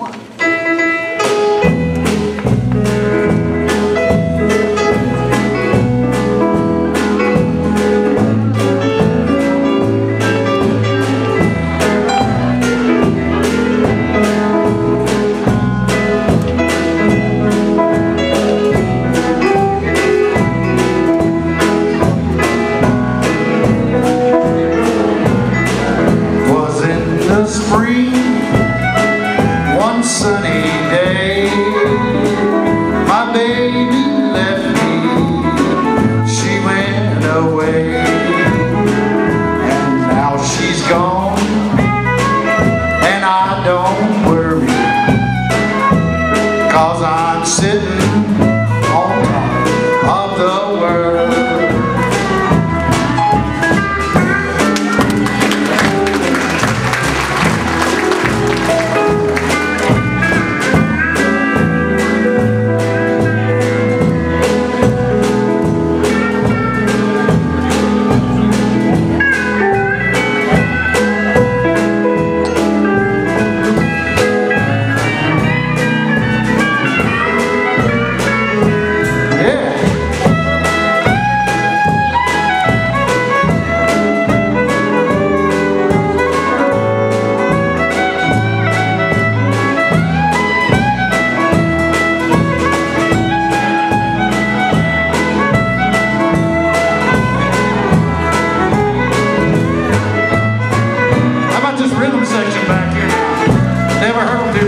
one.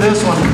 This one.